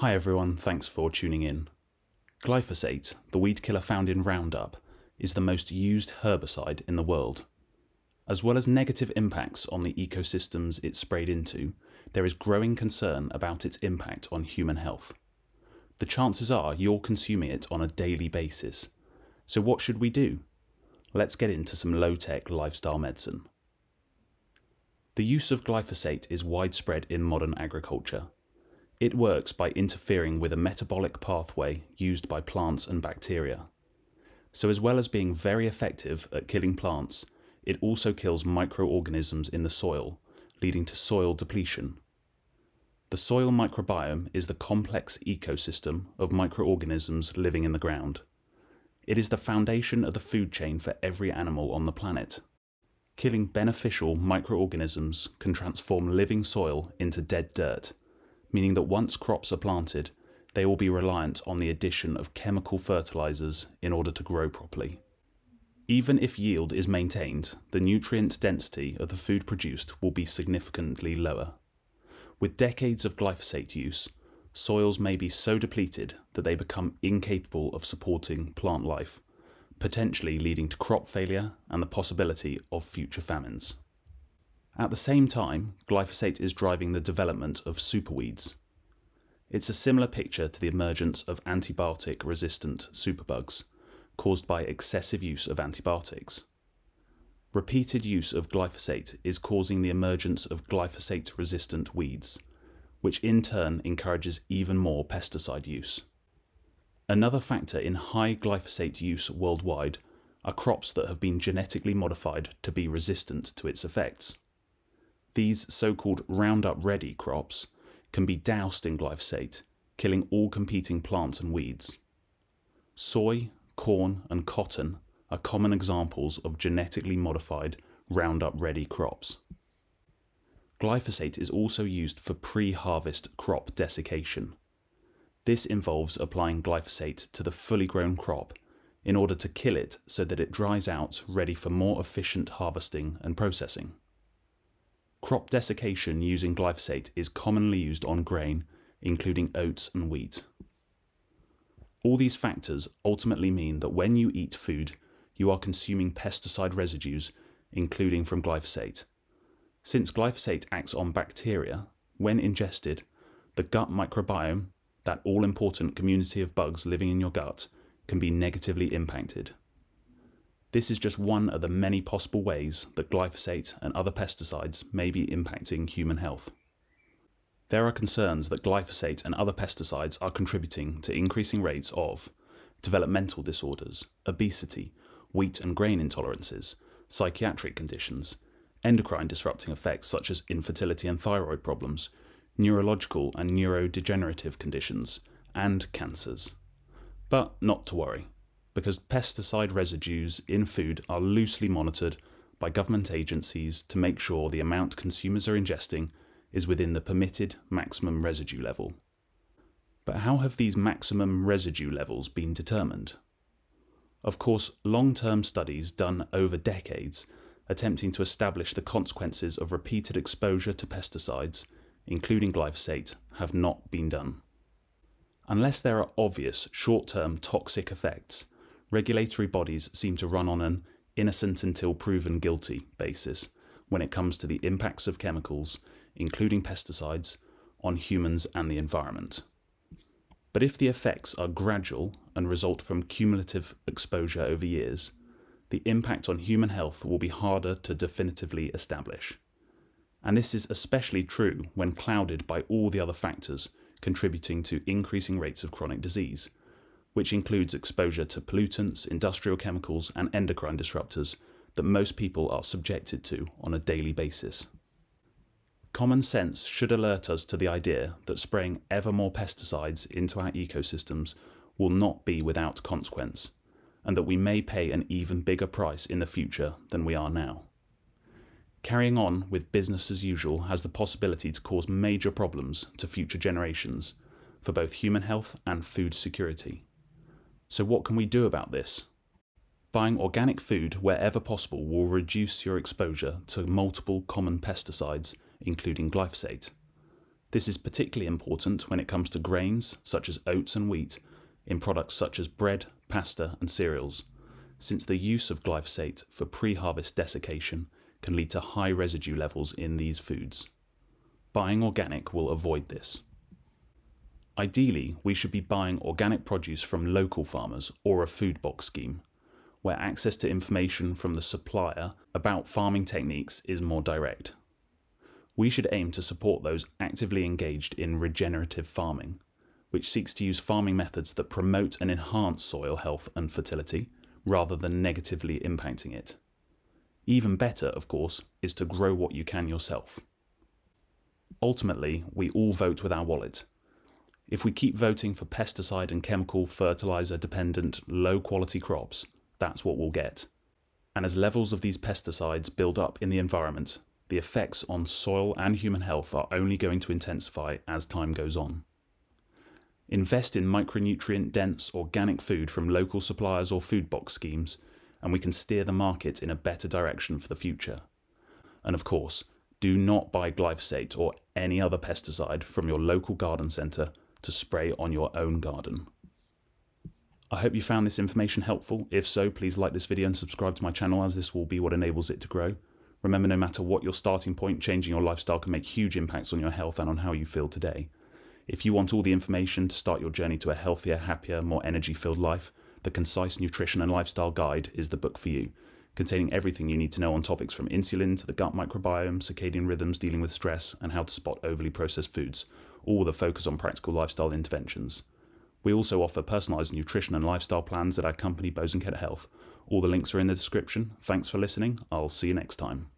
Hi everyone, thanks for tuning in. Glyphosate, the weed killer found in Roundup, is the most used herbicide in the world. As well as negative impacts on the ecosystems it's sprayed into, there is growing concern about its impact on human health. The chances are you're consuming it on a daily basis. So what should we do? Let's get into some low-tech lifestyle medicine. The use of glyphosate is widespread in modern agriculture. It works by interfering with a metabolic pathway used by plants and bacteria. So as well as being very effective at killing plants, it also kills microorganisms in the soil, leading to soil depletion. The soil microbiome is the complex ecosystem of microorganisms living in the ground. It is the foundation of the food chain for every animal on the planet. Killing beneficial microorganisms can transform living soil into dead dirt, meaning that once crops are planted, they will be reliant on the addition of chemical fertilizers in order to grow properly. Even if yield is maintained, the nutrient density of the food produced will be significantly lower. With decades of glyphosate use, soils may be so depleted that they become incapable of supporting plant life, potentially leading to crop failure and the possibility of future famines. At the same time, glyphosate is driving the development of superweeds. It's a similar picture to the emergence of antibiotic resistant superbugs caused by excessive use of antibiotics. Repeated use of glyphosate is causing the emergence of glyphosate resistant weeds, which in turn encourages even more pesticide use. Another factor in high glyphosate use worldwide are crops that have been genetically modified to be resistant to its effects. These so-called Roundup Ready crops can be doused in glyphosate, killing all competing plants and weeds. Soy, corn and cotton are common examples of genetically modified Roundup Ready crops. Glyphosate is also used for pre-harvest crop desiccation. This involves applying glyphosate to the fully grown crop in order to kill it so that it dries out ready for more efficient harvesting and processing. Crop desiccation using glyphosate is commonly used on grain, including oats and wheat. All these factors ultimately mean that when you eat food, you are consuming pesticide residues, including from glyphosate. Since glyphosate acts on bacteria, when ingested, the gut microbiome, that all important community of bugs living in your gut, can be negatively impacted. This is just one of the many possible ways that glyphosate and other pesticides may be impacting human health. There are concerns that glyphosate and other pesticides are contributing to increasing rates of developmental disorders, obesity, wheat and grain intolerances, psychiatric conditions, endocrine disrupting effects such as infertility and thyroid problems, neurological and neurodegenerative conditions, and cancers. But not to worry because pesticide residues in food are loosely monitored by government agencies to make sure the amount consumers are ingesting is within the permitted maximum residue level. But how have these maximum residue levels been determined? Of course, long-term studies done over decades attempting to establish the consequences of repeated exposure to pesticides, including glyphosate, have not been done. Unless there are obvious short-term toxic effects, regulatory bodies seem to run on an innocent until proven guilty basis when it comes to the impacts of chemicals, including pesticides, on humans and the environment. But if the effects are gradual and result from cumulative exposure over years, the impact on human health will be harder to definitively establish. And this is especially true when clouded by all the other factors contributing to increasing rates of chronic disease, which includes exposure to pollutants, industrial chemicals, and endocrine disruptors that most people are subjected to on a daily basis. Common sense should alert us to the idea that spraying ever more pesticides into our ecosystems will not be without consequence, and that we may pay an even bigger price in the future than we are now. Carrying on with business as usual has the possibility to cause major problems to future generations for both human health and food security. So what can we do about this? Buying organic food wherever possible will reduce your exposure to multiple common pesticides, including glyphosate. This is particularly important when it comes to grains such as oats and wheat, in products such as bread, pasta, and cereals, since the use of glyphosate for pre harvest desiccation can lead to high residue levels in these foods. Buying organic will avoid this. Ideally, we should be buying organic produce from local farmers or a food box scheme, where access to information from the supplier about farming techniques is more direct. We should aim to support those actively engaged in regenerative farming, which seeks to use farming methods that promote and enhance soil health and fertility rather than negatively impacting it. Even better, of course, is to grow what you can yourself. Ultimately, we all vote with our wallet. If we keep voting for pesticide and chemical fertilizer dependent, low quality crops, that's what we'll get. And as levels of these pesticides build up in the environment, the effects on soil and human health are only going to intensify as time goes on. Invest in micronutrient dense organic food from local suppliers or food box schemes, and we can steer the market in a better direction for the future. And of course, do not buy glyphosate or any other pesticide from your local garden centre to spray on your own garden. I hope you found this information helpful. If so, please like this video and subscribe to my channel as this will be what enables it to grow. Remember, no matter what your starting point, changing your lifestyle can make huge impacts on your health and on how you feel today. If you want all the information to start your journey to a healthier, happier, more energy filled life, the Concise Nutrition and Lifestyle Guide is the book for you, containing everything you need to know on topics from insulin to the gut microbiome, circadian rhythms, dealing with stress, and how to spot overly processed foods, all with a focus on practical lifestyle interventions. We also offer personalised nutrition and lifestyle plans at our company Bosanquet Health. All the links are in the description. Thanks for listening. I'll see you next time.